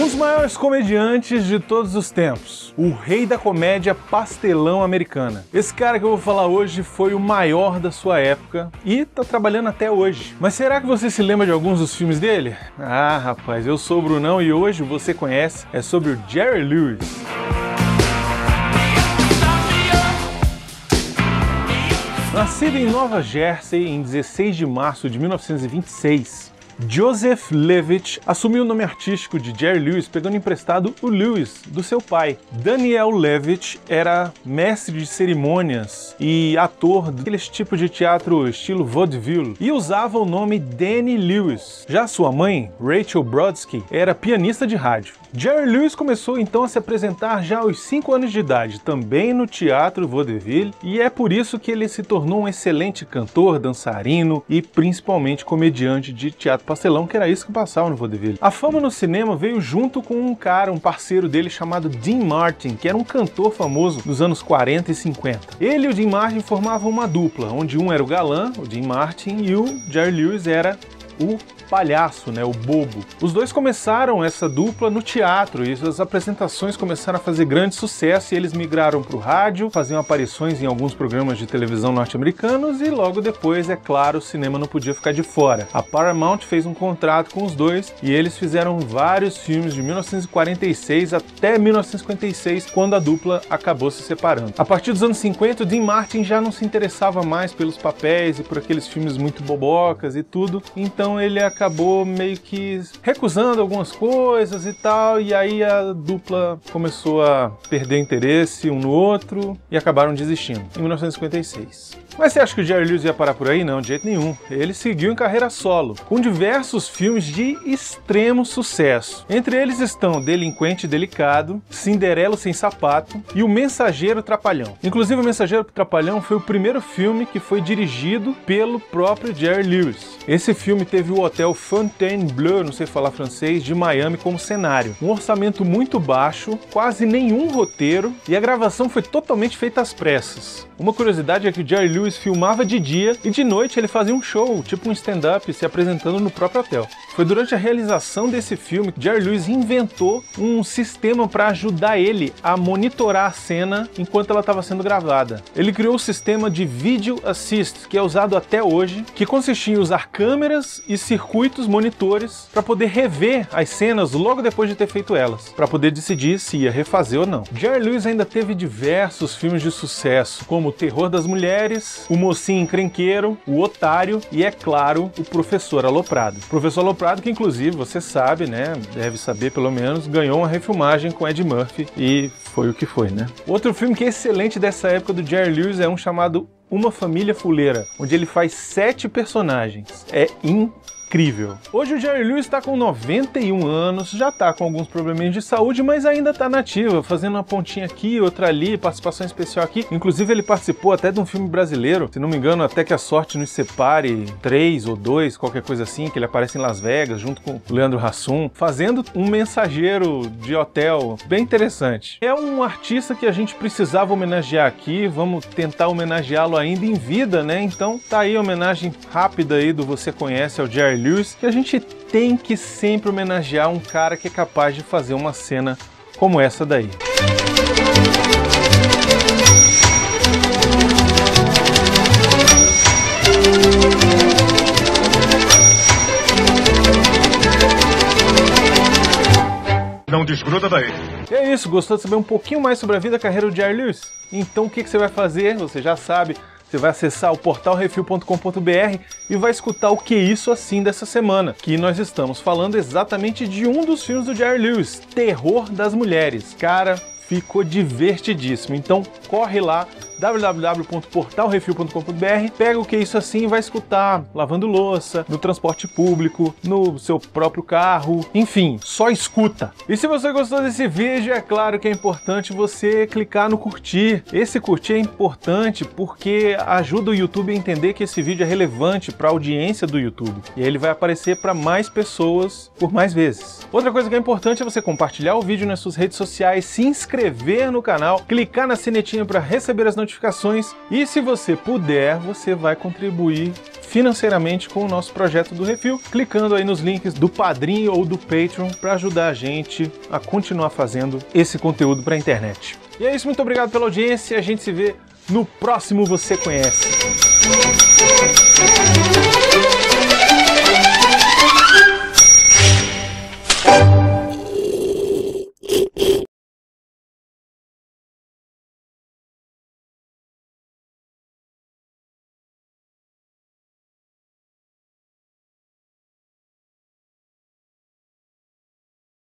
Um dos maiores comediantes de todos os tempos, o rei da comédia pastelão americana. Esse cara que eu vou falar hoje foi o maior da sua época e tá trabalhando até hoje. Mas será que você se lembra de alguns dos filmes dele? Ah, rapaz, eu sou o Brunão e hoje você conhece é sobre o Jerry Lewis. Nascido em Nova Jersey em 16 de março de 1926, Joseph Levitt assumiu o nome artístico de Jerry Lewis pegando emprestado o Lewis do seu pai. Daniel Levitt era mestre de cerimônias e ator daqueles tipos de teatro estilo vaudeville e usava o nome Danny Lewis. Já sua mãe, Rachel Brodsky, era pianista de rádio. Jerry Lewis começou então a se apresentar já aos 5 anos de idade, também no teatro vaudeville, e é por isso que ele se tornou um excelente cantor, dançarino e principalmente comediante de teatro pastelão, que era isso que passava no vaudeville. A fama no cinema veio junto com um cara, um parceiro dele chamado Dean Martin, que era um cantor famoso dos anos 40 e 50. Ele e o Dean Martin formavam uma dupla, onde um era o galã, o Dean Martin, e o Jerry Lewis era o palhaço, né, o bobo. Os dois começaram essa dupla no teatro e as apresentações começaram a fazer grande sucesso e eles migraram para o rádio, faziam aparições em alguns programas de televisão norte-americanos e logo depois, é claro, o cinema não podia ficar de fora. A Paramount fez um contrato com os dois e eles fizeram vários filmes de 1946 até 1956, quando a dupla acabou se separando. A partir dos anos 50, o Dean Martin já não se interessava mais pelos papéis e por aqueles filmes muito bobocas e tudo, então ele acabou meio que recusando algumas coisas e tal, e aí a dupla começou a perder interesse um no outro e acabaram desistindo em 1956. Mas você acha que o Jerry Lewis ia parar por aí? Não, de jeito nenhum. Ele seguiu em carreira solo, com diversos filmes de extremo sucesso. Entre eles estão Delinquente Delicado, Cinderela Sem Sapato e O Mensageiro Trapalhão. Inclusive, O Mensageiro Trapalhão foi o primeiro filme que foi dirigido pelo próprio Jerry Lewis. Esse filme teve o hotel Fontainebleau, não sei falar francês, de Miami como cenário. Um orçamento muito baixo, quase nenhum roteiro e a gravação foi totalmente feita às pressas. Uma curiosidade é que o Jerry Lewis filmava de dia e de noite ele fazia um show, tipo um stand-up, se apresentando no próprio hotel. Foi durante a realização desse filme que Jerry Lewis inventou um sistema para ajudar ele a monitorar a cena enquanto ela estava sendo gravada. Ele criou o sistema de Video Assist, que é usado até hoje, que consistia em usar câmeras e circuitos monitores para poder rever as cenas logo depois de ter feito elas, para poder decidir se ia refazer ou não. Jerry Lewis ainda teve diversos filmes de sucesso, como O Terror das Mulheres, O Mocinho Encrenqueiro, O Otário e, é claro, O Professor Aloprado. O Professor Aloprado que inclusive você sabe, né? Deve saber pelo menos, ganhou uma refilmagem com Ed Murphy e foi o que foi, né? Outro filme que é excelente dessa época do Jerry Lewis é um chamado Uma Família Fuleira, onde ele faz sete personagens. É incrível incrível. Hoje o Jerry Lewis está com 91 anos, já está com alguns probleminhas de saúde, mas ainda está nativa, fazendo uma pontinha aqui, outra ali, participação especial aqui. Inclusive ele participou até de um filme brasileiro, se não me engano, até que a sorte nos separe, três ou dois, qualquer coisa assim, que ele aparece em Las Vegas junto com o Leandro Hassum, fazendo um mensageiro de hotel, bem interessante. É um artista que a gente precisava homenagear aqui, vamos tentar homenageá-lo ainda em vida, né? Então tá aí a homenagem rápida aí do Você Conhece ao Jerry Lewis, que a gente tem que sempre homenagear um cara que é capaz de fazer uma cena como essa daí. Não desgruda daí. E é isso, gostou de saber um pouquinho mais sobre a vida e a carreira do Jerry Lewis? Então o que, que você vai fazer? Você já sabe, você vai acessar o portalrefil.com.br e vai escutar o que isso assim dessa semana, que nós estamos falando exatamente de um dos filmes do Jerry Lewis, Terror das Mulheres. Cara, ficou divertidíssimo. Então corre lá www.portalrefil.com.br, pega o que é isso assim e vai escutar lavando louça, no transporte público, no seu próprio carro, enfim, só escuta. E se você gostou desse vídeo, é claro que é importante você clicar no curtir. Esse curtir é importante porque ajuda o YouTube a entender que esse vídeo é relevante para a audiência do YouTube. E ele vai aparecer para mais pessoas por mais vezes. Outra coisa que é importante é você compartilhar o vídeo nas suas redes sociais, se inscrever no canal, clicar na sinetinha para receber as notificações e se você puder, você vai contribuir financeiramente com o nosso projeto do Refil, clicando aí nos links do Padrim ou do Patreon para ajudar a gente a continuar fazendo esse conteúdo para a internet. E é isso, muito obrigado pela audiência. A gente se vê no próximo Você Conhece.